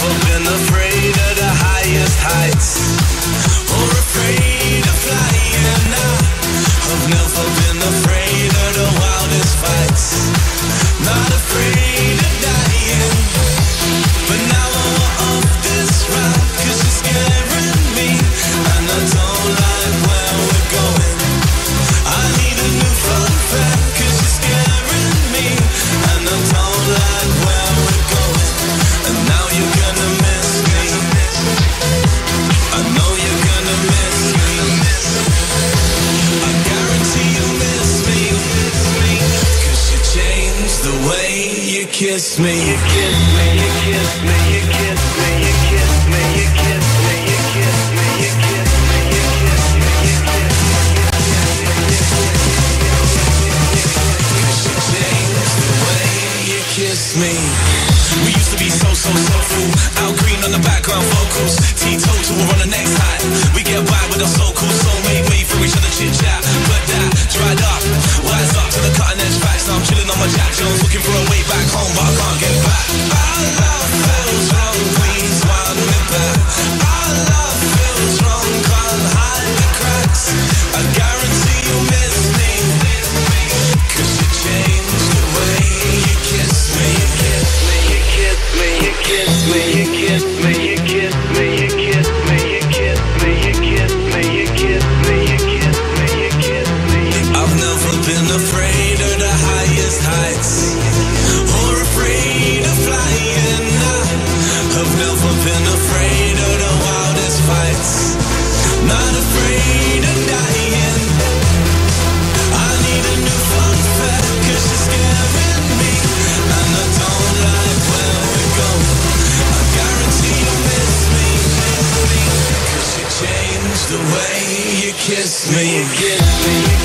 never been afraid of the highest heights or afraid of kiss me. You kiss me, you kiss me, you kiss me, you kiss me, you kiss me, you kiss me, you kiss me, you kiss me, you kiss me. You the way you kiss me. We used to be so, so, so cool. Afraid of the highest heights or afraid of flying. I've never been afraid of the wildest fights. Not afraid of dying. I need a new fun fact, cause you're scaring me. And I don't like where we're going. I guarantee you miss me. Cause you changed the way you kiss me. You kiss me,